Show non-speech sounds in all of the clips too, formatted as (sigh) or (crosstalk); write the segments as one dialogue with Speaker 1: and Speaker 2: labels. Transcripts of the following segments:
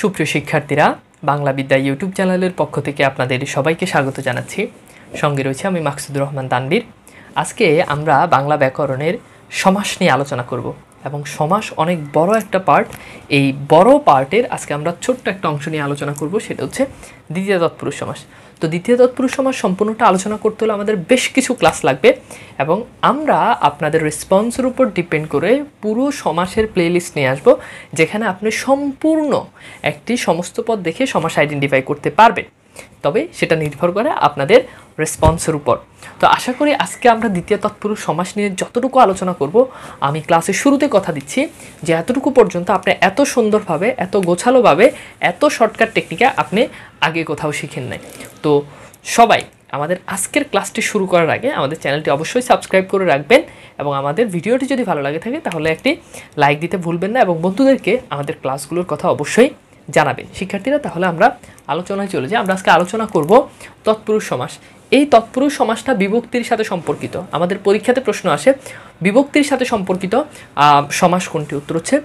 Speaker 1: সুপ্রিয় শিক্ষার্থীরা, বাংলা বিদ্যা ইউটিউব চ্যানেলের পক্ষ থেকে আপনাদের সবাইকে স্বাগত জানাচ্ছি। সঙ্গে রয়েছে আমি মাকসুদুর রহমান দানবির। আজকে আমরা বাংলা ব্যাকরণের সমাস নিয়ে আলোচনা করব এবং সমাস অনেক বড় একটা পার্ট এই বড় পার্টের আজকে আমরা ছোট্ট একটা অংশ নিয়ে আলোচনা করব, সেটা হচ্ছে দ্বিতীয় তৎপুরুষ সমাস। তো দ্বিতীয় তৎপুরুষ সমাজ সম্পূর্ণটা আলোচনা করতে হলে আমাদের বেশ কিছু ক্লাস লাগবে এবং আমরা আপনাদের রেসপন্সের উপর ডিপেন্ড করে পুরো সমাসের প্লেলিস্ট নিয়ে আসব, যেখানে আপনি সম্পূর্ণ একটি সমস্ত পদ দেখে সমাস আইডেন্টিফাই করতে পারবেন। তবে সেটা নির্ভর করে আপনাদের রেসপন্সের উপর। তো আশা করি আজকে আমরা দ্বিতীয় তৎপুরুষ সমাস নিয়ে যতটুকু আলোচনা করব, আমি ক্লাসের শুরুতে কথা দিচ্ছি যে এতটুকু পর্যন্ত আপনি এত সুন্দরভাবে, এত গোছালোভাবে, এত শর্টকাট টেকনিকে আপনি আগে কোথাও শিখেন নাই। তো সবাই, আমাদের আজকের ক্লাসটি শুরু করার আগে আমাদের চ্যানেলটি অবশ্যই সাবস্ক্রাইব করে রাখবেন এবং আমাদের ভিডিওটি যদি ভালো লাগে থাকে, তাহলে একটি লাইক দিতে ভুলবেন না এবং বন্ধুদেরকে আমাদের ক্লাসগুলোর কথা অবশ্যই জানাবেন। শিক্ষার্থীরা, তাহলে আমরা আলোচনায় চলে যাই। আমরা আজকে আলোচনা করব তৎপুরুষ সমাস। এই তৎপুরুষ সমাসটা বিভক্তির সাথে সম্পর্কিত। আমাদের পরীক্ষাতে প্রশ্ন আসে, বিভক্তির সাথে সম্পর্কিত সমাস কোনটি? উত্তর হচ্ছে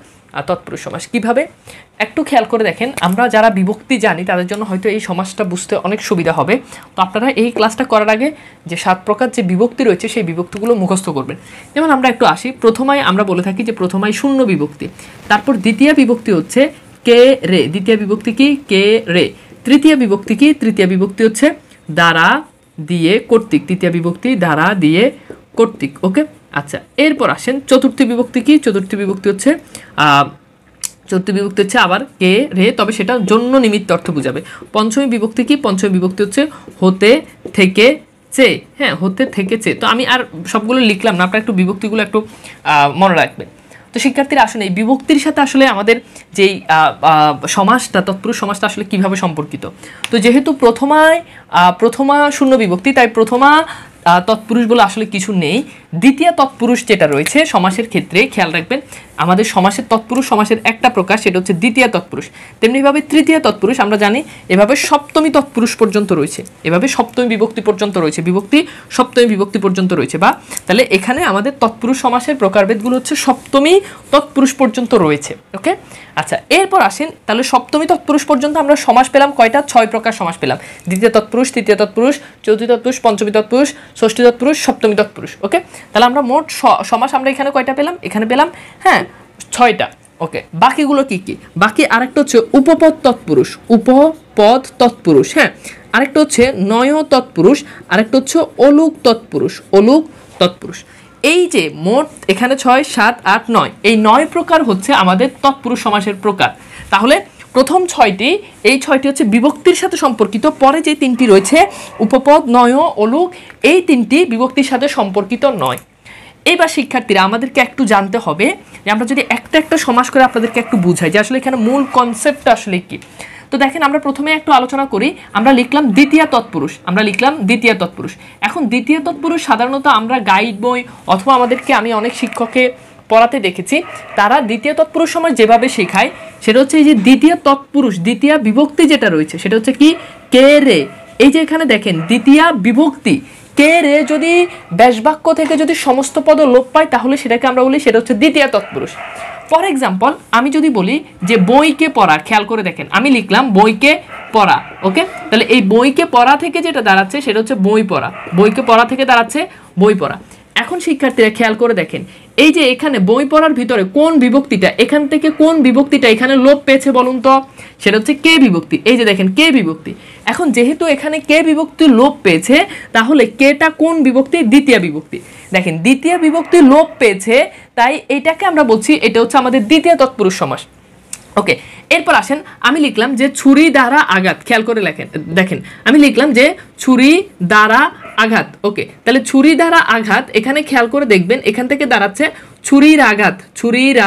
Speaker 1: তৎপুরুষ সমাস। কীভাবে? একটু খেয়াল করে দেখেন, আমরা যারা বিভক্তি জানি, তাদের জন্য হয়তো এই সমাজটা বুঝতে অনেক সুবিধা হবে। তো আপনারা এই ক্লাসটা করার আগে যে সাত প্রকার যে বিভক্তি রয়েছে, সেই বিভক্তিগুলো মুখস্থ করবেন। যেমন আমরা একটু আসি। প্রথমায় আমরা বলে থাকি যে প্রথমায় শূন্য বিভক্তি। তারপর দ্বিতীয় বিভক্তি হচ্ছে কে রে? দ্বিতীয় বিভক্তি কি? কে রে? তৃতীয় বিভক্তি কি? তৃতীয় বিভক্তি হচ্ছে দ্বারা দিয়ে কর্তৃক। তৃতীয় বিভক্তি দ্বারা দিয়ে কর্তৃক। ওকে? আচ্ছা এরপর আসেন চতুর্থ বিভক্তি কি? চতুর্থ বিভক্তি হচ্ছে চতুর্থ বিভক্তি হচ্ছে আবার কে রে, তবে সেটা জন্য নিমিত্ত অর্থ বুঝাবে। পঞ্চমী বিভক্তি কি? পঞ্চমী বিভক্তি হচ্ছে হতে থেকে চে। হ্যাঁ হতে থেকে চে। তো আমি আর সবগুলো লিখলাম না। আপনারা একটু বিভক্তিগুলো একটু মনে রাখবেন। তো শিক্ষার্থীরা আসলে এই বিভক্তির সাথে আসলে আমাদের যেই আহ, তৎপুরুষ সমাজটা আসলে কীভাবে সম্পর্কিত? তো যেহেতু প্রথমায় প্রথমা শূন্য বিভক্তি তাই প্রথমা তৎপুরুষ বলে আসলে কিছু নেই। দ্বিতীয় তৎপুরুষ যেটা রয়েছে সমাসের ক্ষেত্রে, খেয়াল রাখবেন, আমাদের সমাসের তৎপুরুষ, সমাসের একটা প্রকার সেটা হচ্ছে দ্বিতীয় তৎপুরুষ। তেমনিভাবে তৃতীয় তৎপুরুষ আমরা জানি এভাবে সপ্তমী তৎপুরুষ পর্যন্ত রয়েছে। এভাবে সপ্তমী বিভক্তি পর্যন্ত রয়েছে। বিভক্তি সপ্তমী বিভক্তি পর্যন্ত রয়েছে বা তাহলে এখানে আমাদের তৎপুরুষ, সমাসের প্রকারভেদগুলো হচ্ছে সপ্তমী তৎপুরুষ পর্যন্ত রয়েছে। ওকে? আচ্ছা এরপর আসেন, তাহলে সপ্তমী তৎপুরুষ পর্যন্ত আমরা সমাস পেলাম কয়টা? ছয় প্রকার সমাস পেলাম। দ্বিতীয় তৎপুরুষ, তৃতীয় তৎপুরুষ, চতুর্থ তৎপুরুষ, পঞ্চমী তৎপুরুষ, ষষ্ঠী তৎপুরুষ, সপ্তমী তৎপুরুষ। ওকে? তাহলে আমরা মোট সমাস আমরা এখানে কয়টা পেলাম? এখানে পেলাম হ্যাঁ ছয়টা। ওকে, বাকিগুলো কি কি? বাকি আরেকটা হচ্ছে উপপদ তৎপুরুষ উপপদ তৎপুরুষ হ্যাঁ। আরেকটা হচ্ছে নয় তৎপুরুষ, আরেকটা হচ্ছে অলুক তৎপুরুষ অলুক তৎপুরুষ। এই যে মোট এখানে ছয়, সাত, আট, নয়, এই নয় প্রকার হচ্ছে আমাদের তৎপুরুষ সমাসের প্রকার। তাহলে প্রথম ছয়টি, এই ছয়টি হচ্ছে বিভক্তির সাথে সম্পর্কিত। পরে যে তিনটি রয়েছে, উপপদ, নয় অলুক, এই তিনটি বিভক্তির সাথে সম্পর্কিত নয়। এইবার শিক্ষার্থীরা, আমাদেরকে একটু জানতে হবে যে আমরা যদি একটা একটা সমাস করে আপনাদেরকে একটু বুঝাই যে আসলে এখানে মূল কনসেপ্টটা আসলে কি। তো দেখেন, আমরা প্রথমে একটু আলোচনা করি, আমরা লিখলাম দ্বিতীয় তৎপুরুষ, আমরা লিখলাম দ্বিতীয় তৎপুরুষ। এখন দ্বিতীয় তৎপুরুষ সাধারণত আমরা গাইড বই অথবা আমাদেরকে, আমি অনেক শিক্ষককে পড়াতে দেখেছি, তারা দ্বিতীয় তৎপুরুষ সময় যেভাবে শেখায়, সেটা হচ্ছে এই যে দ্বিতীয় তৎপুরুষ, দ্বিতীয় বিভক্তি যেটা রয়েছে, সেটা হচ্ছে কি? কে রে? এই যে এখানে দেখেন, দ্বিতীয় বিভক্তি, কে রে যদি ব্যাসবাক্য থেকে যদি সমস্ত পদ লোপ পায়, তাহলে সেটাকে আমরা বলি, সেটা হচ্ছে দ্বিতীয় তৎপুরুষ। ফর এক্সাম্পল, আমি যদি বলি যে বইকে পড়া, খেয়াল করে দেখেন, আমি লিখলাম বইকে পড়া, ওকে? তাহলে এই বইকে পড়া থেকে যেটা দাঁড়াচ্ছে, সেটা হচ্ছে বই পড়া। বইকে পড়া থেকে দাঁড়াচ্ছে বই পড়া। এখন শিক্ষার্থীরা খেয়াল করে দেখেন, এই যে এখানে বই পড়ার ভিতরে কোন বিভক্তিটা, এখান থেকে কোন বিভক্তিটা এখানে লোপ পেয়েছে বলুন তো? সেটা হচ্ছে কে বিভক্তি, এই যে দেখেন কে বিভক্তি। এখন যেহেতু এখানে কে বিভক্তি লোপ পেয়েছে, তাহলে কেটা কোন বিভক্তি? দ্বিতীয় বিভক্তি। দেখেন, দ্বিতীয় বিভক্তি লোপ পেয়েছে, তাই এটাকে আমরা বলছি, এটা হচ্ছে আমাদের দ্বিতীয় তৎপুরুষ সমাস। ওকে, এরপর আসেন, আমি লিখলাম যে ছুরি দ্বারা আঘাত, খেয়াল করে লেখেন, দেখেন, আমি লিখলাম যে ছুরি দ্বারা আঘাত, ওকে। তাহলে ছুরি দ্বারা আঘাত, এখানে খেয়াল করে দেখবেন, এখান থেকে দাঁড়াচ্ছে ছুরির আঘাত, ছুরির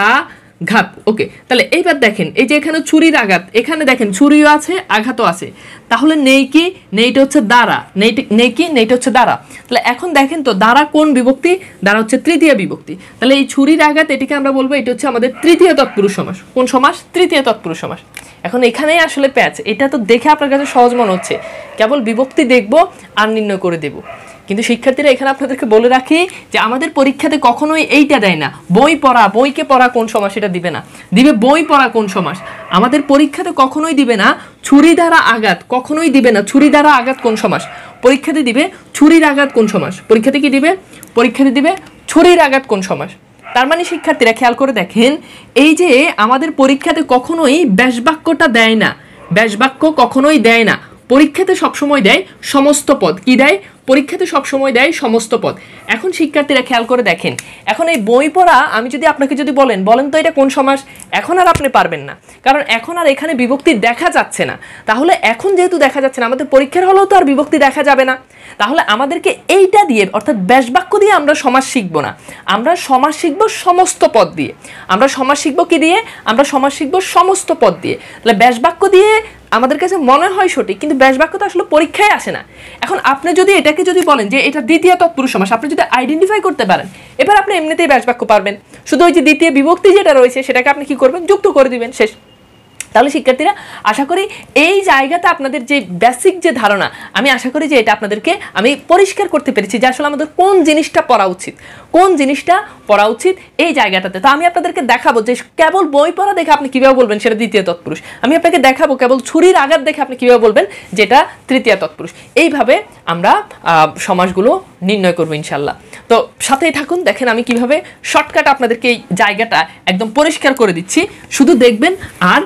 Speaker 1: ঘাত, ওকে, তাহলে এইবার দেখেন, এই যে এখানে ছুরির আঘাত, এখানে দেখেন ছুরিও আছে, আঘাতও আছে। তাহলে নেই কি? নেইটা হচ্ছে দ্বারা নেই- নেই কি? নেইটা হচ্ছে দ্বারা। তাহলে এখন দেখেন তো দ্বারা কোন বিভক্তি? দ্বারা হচ্ছে তৃতীয় বিভক্তি। তাহলে এই ছুরির আঘাত, এটিকে আমরা বলব, এটা হচ্ছে আমাদের তৃতীয় তৎপুরুষ সমাস। কোন সমাস? তৃতীয় তৎপুরুষ সমাস। এখন এখানেই আসলে প্যাচ, এটা তো দেখে আপনার কাছে সহজ মনে হচ্ছে। কেবল বিভক্তি দেখব আর নির্ণয় করে দেব। কিন্তু শিক্ষার্থীরা এখানে আপনাদেরকে বলে রাখি যে আমাদের পরীক্ষাতে কখনোই এইটা দেয় না। বই পড়া, বইকে পড়া কোন সমাস এটা দিবে না। দিবে বই পড়া কোন সমাস? আমাদের পরীক্ষাতে কখনোই দিবে না ছুরি দ্বারা আঘাত। কখনোই দিবে না ছুরি দ্বারা আঘাত কোন সমাস? পরীক্ষাতে দিবে ছুরির আঘাত কোন সমাস? পরীক্ষাতে কি দিবে? পরীক্ষাতে দিবে ছুরির আঘাত কোন সমাস? তার মানে শিক্ষার্থীরা খেয়াল করে দেখেন, এই যে আমাদের পরীক্ষাতে কখনোই ব্যাসবাক্যটা দেয় না। ব্যাসবাক্য কখনোই দেয় না। পরীক্ষাতে সবসময় দেয় সমস্ত পদ। কি দেয়? পরীক্ষাতে সবসময় দেয় সমস্ত পদ। এখন শিক্ষার্থীরা খেয়াল করে দেখেন, এখন এই বই পড়া, আমি যদি আপনাকে যদি বলেন বলেন তো এটা কোন সমাস? এখন আর আপনি পারবেন না। কারণ এখন আর এখানে বিভক্তি দেখা যাচ্ছে না। তাহলে এখন যেহেতু দেখা যাচ্ছে না, আমাদের পরীক্ষার হলেও তো আর বিভক্তি দেখা যাবে না। তাহলে আমাদেরকে এইটা দিয়ে, অর্থাৎ ব্যাসবাক্য দিয়ে আমরা সমাজ শিখব না। আমরা সমাজ শিখব সমস্ত পদ দিয়ে। আমরা সমাজ শিখব কি দিয়ে? আমরা সমাজ শিখব সমস্ত পদ দিয়ে। তাহলে ব্যাসবাক্য দিয়ে আমাদের কাছে মনে হয় সঠিক, কিন্তু ব্যাস বাক্য তো আসলে পরীক্ষায় আসে না। এখন আপনি যদি এটাকে যদি বলেন যে এটা দ্বিতীয় তৎপুরুষ সমাস, আপনি যদি আইডেন্টিফাই করতে পারেন, এবার আপনি এমনিতেই ব্যাস বাক্য পারবেন। শুধু ওই যে দ্বিতীয় বিভক্তি যেটা রয়েছে, সেটাকে আপনি কি করবেন? যুক্ত করে দিবেন, শেষ। তাহলে শিক্ষার্থীরা, আশা করি এই জায়গাতে আপনাদের যে বেসিক যে ধারণা, আমি আশা করি যে এটা আপনাদেরকে আমি পরিষ্কার করতে পেরেছি যে আসলে আমাদের কোন জিনিসটা পড়া উচিত। কোন জিনিসটা পড়া উচিত এই জায়গাটাতে। তো আমি আপনাদেরকে দেখাবো যে কেবল বই পড়া দেখে আপনি কীভাবে বলবেন সেটা দ্বিতীয় তৎপুরুষ। আমি আপনাকে দেখাবো কেবল ছুরির আঘাত দেখে আপনি কীভাবে বলবেন যেটা তৃতীয় তৎপুরুষ। এইভাবে আমরা সমাজগুলো নির্ণয় করব ইনশাল্লাহ। তো সাথেই থাকুন, দেখেন আমি কীভাবে শর্টকাট আপনাদেরকে এই জায়গাটা একদম পরিষ্কার করে দিচ্ছি। শুধু দেখবেন আর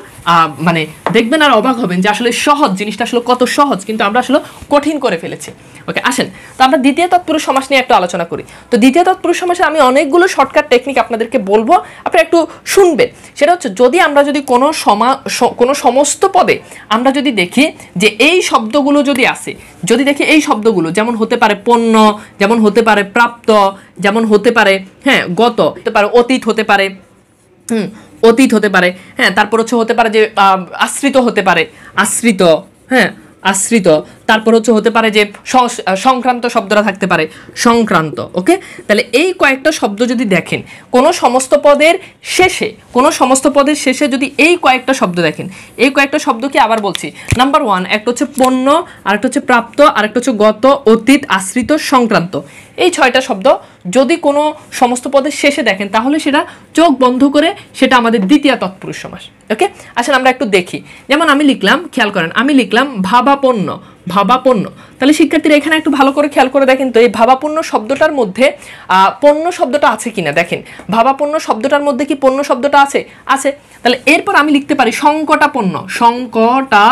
Speaker 1: মানে দেখবেন আর অবাক হবেন যে আসলে সহজ, জিনিসটা আসলে কত সহজ, কিন্তু আমরা আসলে কঠিন করে ফেলেছি। ওকে, আসেন। তো আমরা দ্বিতীয় তৎপুরুষ সমাস নিয়ে একটু আলোচনা করি। তো দ্বিতীয় তৎপুরুষ সমাসে আমি অনেকগুলো শর্টকাট টেকনিক আপনাদেরকে বলব আপনি একটু শুনবেন। সেটা হচ্ছে, যদি আমরা যদি কোনো সমা কোনো সমস্ত পদে আমরা যদি দেখি যে এই শব্দগুলো যদি আসে, যদি দেখি এই শব্দগুলো, যেমন হতে পারে পণ্য, যেমন হতে পারে প্রাপ্ত, যেমন হতে পারে হ্যাঁ গত, হতে পারে অতীত, হতে পারে, হুম অতীত হতে পারে হ্যাঁ তারপর হচ্ছে হতে পারে যে আশ্রিত হতে পারে, আশ্রিত হ্যাঁ আশ্রিত। তারপর হচ্ছে হতে পারে যে সংক্রান্ত শব্দটা থাকতে পারে। সংক্রান্ত, ওকে? তাহলে এই কয়েকটা শব্দ যদি দেখেন, কোনো সমস্ত পদের শেষে, কোনো সমস্ত পদের শেষে যদি এই কয়েকটা শব্দ দেখেন, এই কয়েকটা শব্দ কি আবার বলছি। নাম্বার ওয়ান একটা হচ্ছে পণ্য, আরেকটা হচ্ছে প্রাপ্ত, আরেকটা হচ্ছে গত, অতীত, আশ্রিত, সংক্রান্ত। এই ছয়টা শব্দ যদি কোনো সমস্ত পদের শেষে দেখেন, তাহলে সেটা চোখ বন্ধ করে সেটা আমাদের দ্বিতীয় তৎপুরুষ সমাস, ওকে? আসলে আমরা একটু দেখি। যেমন আমি লিখলাম, খেয়াল করেন, আমি লিখলাম ভাবাপন্ন ভাবাপন্ন। তাহলে শিক্ষার্থীরা এখানে একটু ভালো করে খেয়াল করে দেখেন তো, এই ভাবাপন্ন শব্দটার মধ্যে পণ্য শব্দটা আছে কিনা? দেখেন, ভাবাপন্ন শব্দটার মধ্যে কি পণ্য শব্দটা আছে? আছে। তাহলে এরপর আমি লিখতে পারি সংকটাপন্ন সংকটা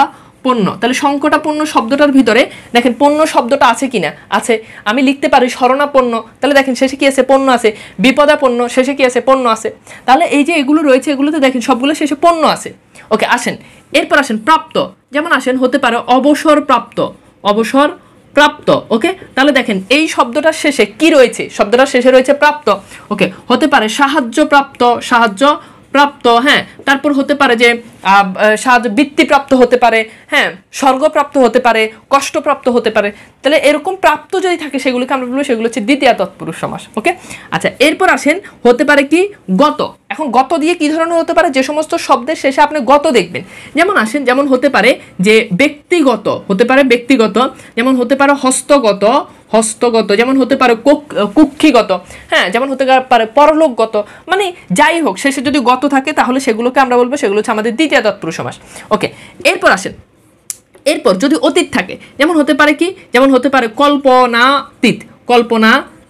Speaker 1: পণ্য তাহলে সংকটাপন্ন শব্দটার ভিতরে দেখেন পণ্য শব্দটা আছে কিনা? আছে। আমি লিখতে পারি শরণাপন্ন, তাহলে দেখেন শেষে কি আছে? পণ্য আছে। বিপদাপন্ন, শেষে কি আছে? পণ্য আছে। তাহলে এই যে এগুলো রয়েছে, এগুলোতে দেখেন সবগুলো শেষে পণ্য আছে। ওকে, আসেন। এরপর আসেন প্রাপ্ত। যেমন আসেন, হতে পারে অবসর প্রাপ্ত অবসর প্রাপ্ত, ওকে? তাহলে দেখেন, এই শব্দটার শেষে কি রয়েছে? শব্দটার শেষে রয়েছে প্রাপ্ত, ওকে? হতে পারে সাহায্য প্রাপ্ত সাহায্য প্রাপ্ত হ্যাঁ তারপর হতে পারে যে বৃত্তিপ্রাপ্ত হতে পারে হ্যাঁ স্বর্গপ্রাপ্ত হতে পারে, কষ্টপ্রাপ্ত হতে পারে, তাহলে এরকম প্রাপ্ত যদি থাকে সেগুলোকে আমরা বলব সেগুলো হচ্ছে দ্বিতীয় তৎপুরুষ সমাস, ওকে? আচ্ছা এরপর আসেন, হতে পারে কি? গত। এখন গত দিয়ে কি ধরনের হতে পারে? যে সমস্ত শব্দের শেষে আপনি গত দেখবেন। যেমন আসেন, যেমন হতে পারে যে ব্যক্তিগত, হতে পারে ব্যক্তিগত, যেমন হতে পারে হস্তগত হস্তগত, যেমন হতে পারে কুক্ষিগত হ্যাঁ যেমন হতে পারে পরলোকগত মানে যাই হোক, শেষে যদি গত থাকে, তাহলে সেগুলোকে আমরা বলব, সেগুলো হচ্ছে আমাদের দ্বিতীয় তৎপুরুষ সমাস। ওকে, এরপর আসেন। এরপর যদি অতীত থাকে, যেমন হতে পারে কি? যেমন হতে পারে কল্পনাতীত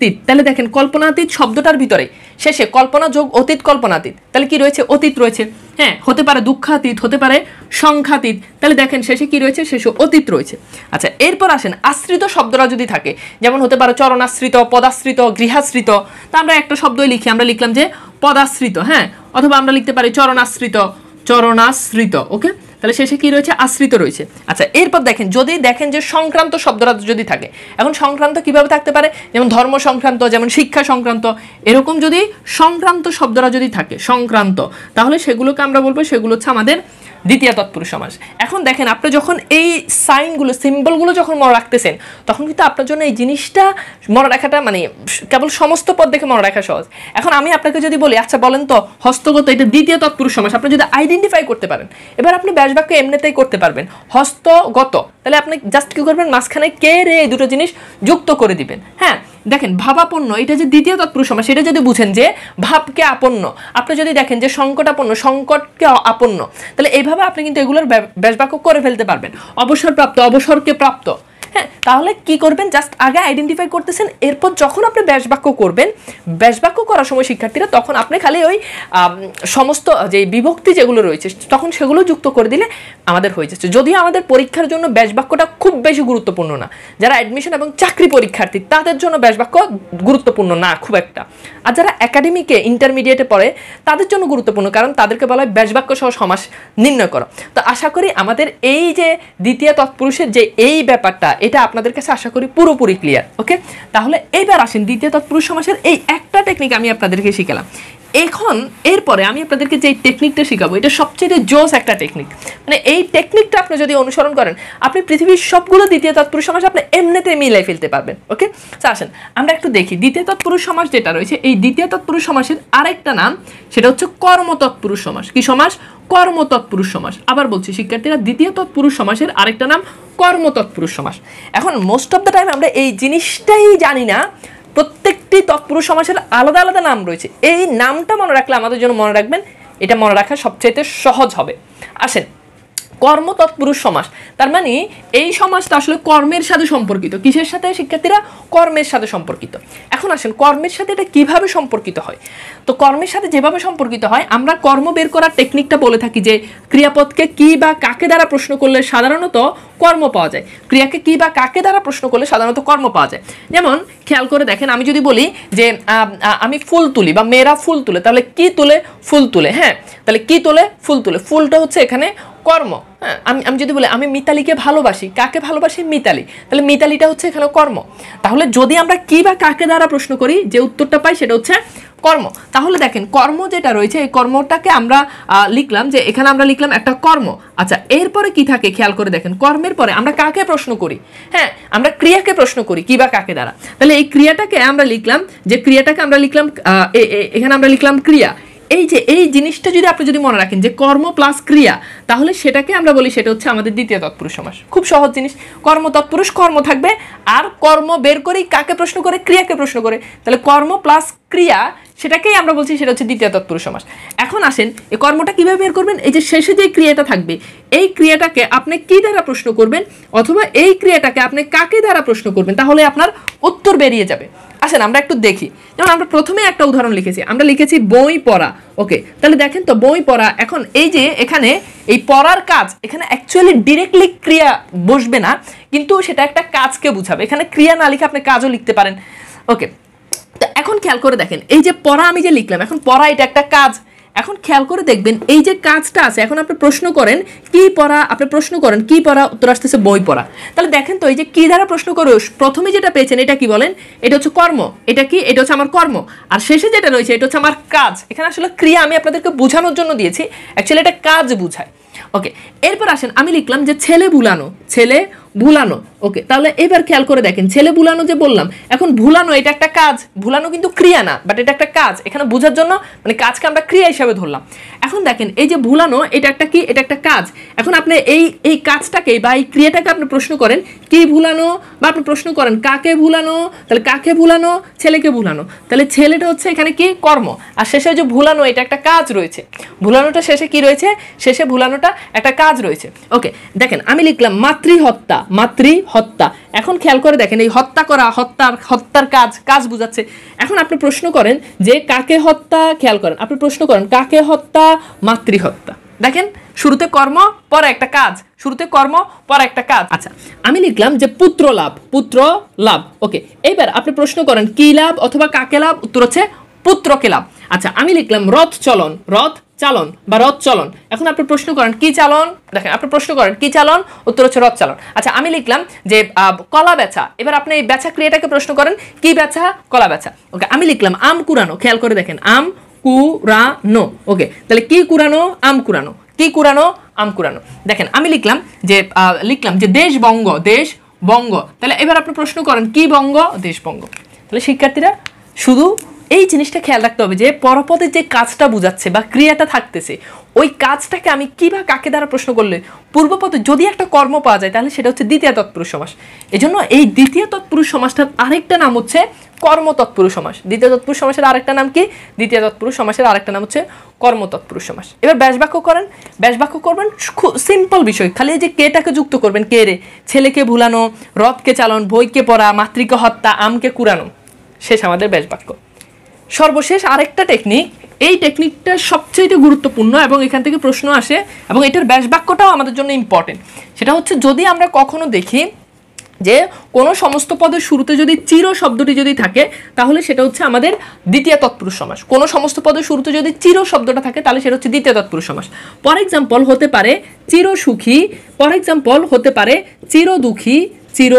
Speaker 1: কল্পনাতীত তাহলে দেখেন, কল্পনাতীত শব্দটার ভিতরে শেষে কল্পনা যোগ অতীত, কল্পনাতীত। তাহলে কি রয়েছে? অতীত রয়েছে। হ্যাঁ হতে পারে দুঃখাতীত, হতে পারে সংখ্যাতীত। তাহলে দেখেন, শেষে কি রয়েছে? শেষে অতীত রয়েছে। আচ্ছা এরপর আসেন, আশ্রিত শব্দরা যদি থাকে, যেমন হতে পারে চরণাশ্রিত, পদাশ্রিত, গৃহাশ্রিত, তা আমরা একটা শব্দই লিখি, আমরা লিখলাম যে পদাশ্রিত হ্যাঁ? অথবা আমরা লিখতে পারি চরণাশ্রিত চরণাশ্রিত, ওকে? তাহলে শেষে কি রয়েছে? আশ্রিত রয়েছে। আচ্ছা এরপর দেখেন, যদি দেখেন যে সংক্রান্ত শব্দরা যদি থাকে, এখন সংক্রান্ত কীভাবে থাকতে পারে? যেমন ধর্ম সংক্রান্ত, যেমন শিক্ষা সংক্রান্ত, এরকম যদি সংক্রান্ত শব্দটা যদি থাকে, সংক্রান্ত, তাহলে সেগুলোকে আমরা বলব, সেগুলো হচ্ছে আমাদের দ্বিতীয় তৎপুরুষ সমাস এখন দেখেন, আপনি যখন এই সাইনগুলো, সিম্বলগুলো যখন মনে রাখতেছেন, তখন কিন্তু আপনার জন্য এই জিনিসটা মনে রাখাটা মানে কেবল সমস্ত পদ দেখে মনে রাখা সহজ। এখন আমি আপনাকে যদি বলি আচ্ছা বলেন তো, হস্তগত এটা দ্বিতীয় তৎপুরুষ সমাস আপনি যদি আইডেন্টিফাই করতে পারেন, এবার আপনি ব্যাস বাক্য এমনিতেই করতে পারবেন, হস্তগত। তাহলে আপনি জাস্ট কি করবেন, মাঝখানে কে রে এই দুটো জিনিস যুক্ত করে দিবেন। হ্যাঁ দেখেন, ভাবাপন্ন, এটা যে দ্বিতীয় তৎপুরুষ সমাস সেটা যদি বুঝেন যে ভাবকে আপন্ন, আপনি যদি দেখেন যে সংকট আপন্ন সংকটকে আপন্ন, তাহলে এইভাবে আপনি কিন্তু এগুলোর ব্যাসবাক্য করে ফেলতে পারবেন। অবসরপ্রাপ্ত, অবসরকে প্রাপ্ত। হ্যাঁ (laughs) তাহলে কি করবেন? জাস্ট আগে আইডেন্টিফাই করতেছেন, এরপর যখন আপনি ব্যাস বাক্য করবেন, ব্যাস বাক্য করার সময় শিক্ষার্থীরা তখন আপনি খালি ওই সমস্ত যে বিভক্তি যেগুলো রয়েছে, তখন সেগুলো যুক্ত করে দিলে আমাদের হয়ে যাচ্ছে। যদিও আমাদের পরীক্ষার জন্য ব্যাস বাক্যটা খুব বেশি গুরুত্বপূর্ণ না। যারা অ্যাডমিশন এবং চাকরি পরীক্ষার্থী, তাদের জন্য ব্যাস বাক্য গুরুত্বপূর্ণ না, খুব একটা। আর যারা একাডেমিকে ইন্টারমিডিয়েটে পড়ে, তাদের জন্য গুরুত্বপূর্ণ, কারণ তাদেরকে বলা হয় ব্যাসবাক্য সহ সমাস নির্ণয় করো। তো আশা করি আমাদের এই যে দ্বিতীয় তৎপুরুষের যে এই ব্যাপারটা, এটা আপনাদের কাছে আশা করি পুরোপুরি ক্লিয়ার ওকে তাহলে এবার আসেন দ্বিতীয় তৎপুরুষ সমাসের এই একটা টেকনিক আমি আপনাদেরকে শিখালাম। এখন, এরপরে আমি আপনাদেরকে যে টেকনিকটা শেখাবো, এটা সবচেয়ে জোস একটা টেকনিক মানে এই টেকনিকটা আপনি যদি অনুসরণ করেন, আপনি পৃথিবীর সবগুলো দ্বিতীয় তৎপুরুষ সমাজ আপনি এমনিতে মিলাই ফেলতে পারবেন, ওকে? আসেন, আমরা একটু দেখি। দ্বিতীয় তৎপুরুষ সমাজ যেটা রয়েছে, এই দ্বিতীয় তৎপুরুষ সমাসের আরেকটা নাম, সেটা হচ্ছে কর্ম তৎপুরুষ সমাস কি সমাস কর্ম তৎপুরুষ সমাস আবার বলছি, শিক্ষার্থীরা, দ্বিতীয় তৎপুরুষ সমাসের আরেকটা নাম কর্ম তৎপুরুষ সমাস এখন মোস্ট অফ দ্য টাইম আমরা এই জিনিসটাই জানি না প্রত্যেকটি তৎপুরুষ সমাসের আলাদা আলাদা নাম রয়েছে। এই নামটা মনে রাখলে আমাদের জন্য মনে রাখবেন, এটা মনে রাখা সবচাইতে সহজ হবে। আসেন কর্ম তৎপুরুষ সমাস। তার মানে এই সমাজটা আসলে কর্মের সাথে সম্পর্কিত। কিসের সাথে? শিক্ষার্থীরা কর্মের সাথে সম্পর্কিত। এখন আসেন, কর্মের সাথে এটা কীভাবে সম্পর্কিত হয়? তো কর্মের সাথে যেভাবে সম্পর্কিত হয়, আমরা কর্ম বের করার টেকনিকটা বলে থাকি যে, ক্রিয়াপদকে কি বা কাকে দ্বারা প্রশ্ন করলে সাধারণত কর্ম পাওয়া যায়? ক্রিয়াকে কি বা কাকে দ্বারা প্রশ্ন করলে সাধারণত কর্ম পাওয়া যায়? যেমন, খেয়াল করে দেখেন, আমি যদি বলি যে আমি ফুল তুলি বা মেয়েরা ফুল তুলে, তাহলে কি তুলে? ফুল তুলে হ্যাঁ? তাহলে কি তুলে? ফুল তুলে। ফুলটা হচ্ছে এখানে কর্ম। আমি আমি যদি বলি, আমি মিতালিকে ভালোবাসি। কাকে ভালোবাসি? মিতালি। তাহলে মিতালিটা হচ্ছে এখানে কর্ম। তাহলে যদি আমরা কি বা কাকে দ্বারা প্রশ্ন করি, যে উত্তরটা পাই সেটা হচ্ছে কর্ম। তাহলে দেখেন, কর্ম যেটা রয়েছে, এই কর্মটাকে আমরা লিখলাম যে এখানে আমরা লিখলাম একটা কর্ম। আচ্ছা এরপরে কি থাকে? খেয়াল করে দেখেন, কর্মের পরে আমরা কাকে প্রশ্ন করি? হ্যাঁ আমরা ক্রিয়াকে প্রশ্ন করি, কি বা কাকে দ্বারা। তাহলে এই ক্রিয়াটাকে আমরা লিখলাম, যে ক্রিয়াটাকে আমরা লিখলাম এখানে আমরা লিখলাম ক্রিয়া। এই যে, এই জিনিসটা যদি আপনি যদি মনে রাখেন যে কর্ম প্লাস ক্রিয়া, তাহলে সেটাকে আমরা বলি সেটা হচ্ছে আমাদের দ্বিতীয় তৎপুরুষ সমাস। খুব সহজ জিনিস। কর্ম তৎপুরুষ, কর্ম থাকবে। আর কর্ম বের করেই কাকে প্রশ্ন করে? ক্রিয়াকে প্রশ্ন করে। তাহলে কর্ম প্লাস ক্রিয়া, সেটাকেই আমরা বলছি সেটা হচ্ছে দ্বিতীয় তৎপুরুষ সমাস। এখন আসেন এই কর্মটা কীভাবে বের করবেন? এই যে শেষে যে ক্রিয়াটা থাকবে, এই ক্রিয়াটাকে আপনি কি দ্বারা প্রশ্ন করবেন? অথবা এই ক্রিয়াটাকে আপনি কাকে দ্বারা প্রশ্ন করবেন? তাহলে আপনার উত্তর বেরিয়ে যাবে। আসেন আমরা একটু দেখি। যেমন আমরা প্রথমে একটা উদাহরণ লিখেছি। আমরা লিখেছি বই পড়া। ওকে, তাহলে দেখেন তো, বই পড়া, এখন এই যে এখানে এই পড়ার কাজ, এখানে অ্যাকচুয়ালি ডিরেক্টলি ক্রিয়া বসবে না, কিন্তু সেটা একটা কাজকে বুঝাবে। এখানে ক্রিয়া না লিখে আপনি কাজও লিখতে পারেন। ওকে, তো এখন খেয়াল করে দেখেন, এই যে পড়া আমি যে লিখলাম, এখন পড়া এটা একটা কাজ। এখন খেয়াল করে দেখবেন, এই যে কাজটা আছে, এখন আপনি প্রশ্ন করেন, কি পড়া, আপনি প্রশ্ন করেন, কি পড়া, উত্তর আসতেছে বই পড়া। তাহলে দেখেন তো, এই যে কি দ্বারা প্রশ্ন করে, প্রথমে যেটা পেয়েছেন, এটা কি বলেন? এটা হচ্ছে কর্ম। এটা কি? এটা হচ্ছে আমার কর্ম। আর শেষে যেটা রয়েছে, এটা হচ্ছে আমার কাজ। এখানে আসলে ক্রিয়া আমি আপনাদেরকে বোঝানোর জন্য দিয়েছি। অ্যাকচুয়ালি এটা কাজ বুঝায়। ওকে এরপর আসেন, আমি লিখলাম যে ছেলে বুলানো ছেলে ভুলানো। ওকে তাহলে এবার খেয়াল করে দেখেন, ছেলে ভুলানো যে বললাম, এখন ভুলানো এটা একটা কাজ, ভুলানো কিন্তু ক্রিয়া না বাট এটা একটা কাজ। এখানে বোঝার জন্য মানে কাজকে আমরা ক্রিয়া হিসাবে ধরলাম। এখন দেখেন, এই যে ভুলানো, এটা একটা কি? এটা একটা কাজ। এখন আপনি এই এই কাজটাকে বা এই ক্রিয়াটাকে আপনি প্রশ্ন করেন, কি ভুলানো? বা আপনি প্রশ্ন করেন, কাকে ভুলানো? তাহলে কাকে ভুলানো? ছেলেকে ভুলানো। তাহলে ছেলেটা হচ্ছে এখানে কি? কর্ম। আর শেষে যে ভুলানো, এটা একটা কাজ রয়েছে। ভুলানোটা শেষে কি রয়েছে? শেষে ভুলানোটা একটা কাজ রয়েছে। ওকে, দেখেন, আমি লিখলাম মাতৃহত্যা মাতৃ হত্যা এখন খেয়াল করে দেখেন, এই হত্যা করা, হত্যার হত্যার কাজ কাজ বুঝাচ্ছে। এখন আপনি প্রশ্ন করেন যে কাকে হত্যা, খেয়াল করেন, আপনি প্রশ্ন করেন, কাকে হত্যা, মাতৃহত্যা? দেখেন, শুরুতে কর্ম, পরে একটা কাজ, শুরুতে কর্ম, পরে একটা কাজ। আচ্ছা আমি লিখলাম যে পুত্র লাভ পুত্র লাভ, ওকে। এইবার আপনি প্রশ্ন করেন, কি লাভ অথবা কাকে লাভ? উত্তর হচ্ছে পুত্রকে লাভ। আচ্ছা আমি লিখলাম রথ চলন, রথ চালন বা রথ চলন। এখন আপনি প্রশ্ন করেন, কি চালন? দেখেন, আপনি প্রশ্ন করেন, কি চালন? উত্তর হচ্ছে রথ চালন। আচ্ছা আমি লিখলাম যে কলা বেচা। এবার আপনি এই বেচা ক্রিয়াটাকে প্রশ্ন করেন, কি বেচা? কলা বেচা। ওকে, আমি লিখলাম আম কুরানো খেয়াল করে দেখেন, আম কুরানো ওকে, তাহলে কি কুরানো আম কুরানো কি কুরানো আম কুরানো দেখেন, আমি লিখলাম যে লিখলাম যে, দেশ বঙ্গ দেশ বঙ্গ। তাহলে এবার আপনি প্রশ্ন করেন, কি বঙ্গ? দেশ বঙ্গ। তাহলে শিক্ষার্থীরা শুধু এই জিনিসটা খেয়াল রাখতে হবে যে পরপদে যে কাজটা বুঝাচ্ছে বা ক্রিয়াটা থাকতেছে, ওই কাজটাকে আমি কি বা কাকে দ্বারা প্রশ্ন করলে? পূর্বপদে যদি একটা কর্ম পাওয়া যায়, তাহলে সেটা হচ্ছে দ্বিতীয় তৎপুরুষ সমাস। এজন্য এই দ্বিতীয় তৎপুরুষ সমাসটার আরেকটা নাম হচ্ছে কর্ম তৎপুরুষ সমাস। দ্বিতীয় তৎপুরুষ সমাসের আরেকটা নাম কি? দ্বিতীয় তৎপুরুষ সমাসের আরেকটা নাম হচ্ছে কর্ম তৎপুরুষ সমাস। এবার ব্যাসবাক্য করেন। ব্যাসবাক্য করবেন খুব সিম্পল বিষয়। খালি যে কেটাকে যুক্ত করবেন, কে রে? ছেলেকে ভুলানো, রথকে চালন, বইকে পড়া, মাতৃকে হত্যা, আমকে কুড়ানো। শেষ আমাদের ব্যাসবাক্য। সর্বশেষ আরেকটা টেকনিক এই টেকনিকটা সবচেয়ে গুরুত্বপূর্ণ এবং এখান থেকে প্রশ্ন আসে এবং এটার ব্যাসবাক্যটাও আমাদের জন্য ইম্পর্টেন্ট সেটা হচ্ছে, যদি আমরা কখনো দেখি যে কোনো সমস্ত পদের শুরুতে যদি চির শব্দটি যদি থাকে, তাহলে সেটা হচ্ছে আমাদের দ্বিতীয় তৎপুরুষ সমাস। কোনো সমস্ত পদের শুরুতে যদি চির শব্দটা থাকে, তাহলে সেটা হচ্ছে দ্বিতীয় তৎপুরুষ সমাস। ফর এক্সাম্পল হতে পারে চির সুখী ফর এক্সাম্পল হতে পারে চির দুঃখী চির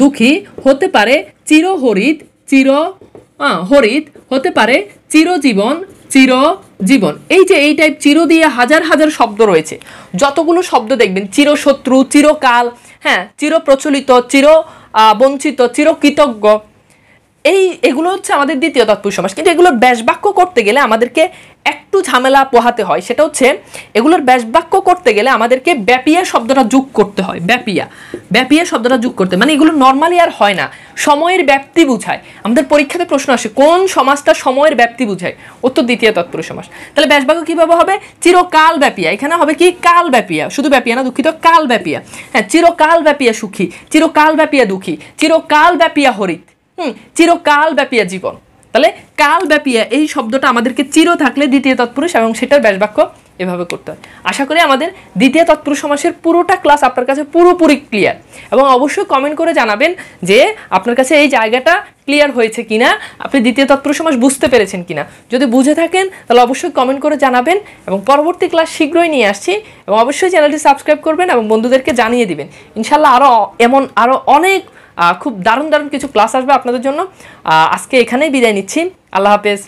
Speaker 1: দুঃখী, হতে পারে চির হরিত, চির হরিত হতে পারে চিরজীবন চির জীবন এই যে এই টাইপ চির দিয়ে হাজার হাজার শব্দ রয়েছে, যতগুলো শব্দ দেখবেন, চিরশত্রু, চিরকাল হ্যাঁ চির প্রচলিত চির বঞ্চিত চির কৃতজ্ঞ এই, এগুলো হচ্ছে আমাদের দ্বিতীয় তৎপুরুষ সমাস। কিন্তু এগুলোর ব্যাসবাক্য করতে গেলে আমাদেরকে একটু ঝামেলা পোহাতে হয়। সেটা হচ্ছে, এগুলোর ব্যাসবাক্য করতে গেলে আমাদেরকে ব্যাপিয়া শব্দটা যোগ করতে হয়। ব্যাপিয়া। ব্যাপিয়া শব্দটা যোগ করতে মানে এগুলো নর্মালি আর হয় না। সময়ের ব্যাপ্তি বুঝায়। আমাদের পরীক্ষাতে প্রশ্ন আসে, কোন সমাজটা সময়ের ব্যাপ্তি বুঝায়? উত্তর দ্বিতীয় তৎপুরুষ সমাস। তাহলে ব্যাসবাক্য কীভাবে হবে? চিরকাল ব্যাপিয়া। এখানে হবে কি? কাল ব্যাপিয়া। শুধু ব্যাপিয়া না, দুঃখিত, কাল ব্যাপিয়া। হ্যাঁ চিরকাল ব্যাপিয়া সুখী, চিরকাল ব্যাপিয়া দুঃখী, চিরকাল ব্যাপিয়া হরিত। হুম চিরকাল ব্যাপিয়া জীবন। তাহলে কাল ব্যাপিয়া এই শব্দটা আমাদেরকে চির থাকলে দ্বিতীয় তৎপুরুষ এবং সেটার ব্যাসবাক্য এভাবে করতে হয়। আশা করি আমাদের দ্বিতীয় তৎপুরুষ সমাসের পুরোটা ক্লাস আপনার কাছে পুরোপুরি ক্লিয়ার। এবং অবশ্যই কমেন্ট করে জানাবেন যে আপনার কাছে এই জায়গাটা ক্লিয়ার হয়েছে কিনা, আপনি দ্বিতীয় তৎপুরুষ সমাস বুঝতে পেরেছেন কিনা। যদি বুঝে থাকেন, তাহলে অবশ্যই কমেন্ট করে জানাবেন এবং পরবর্তী ক্লাস শীঘ্রই নিয়ে আসছি এবং অবশ্যই চ্যানেলটি সাবস্ক্রাইব করবেন এবং বন্ধুদেরকে জানিয়ে দিবেন। ইনশাল্লাহ আরও এমন আরও অনেক খুব দারুণ দারুণ কিছু ক্লাস আসবে আপনাদের জন্য। আজকে এখানেই বিদায় নিচ্ছি। আল্লাহ হাফেজ।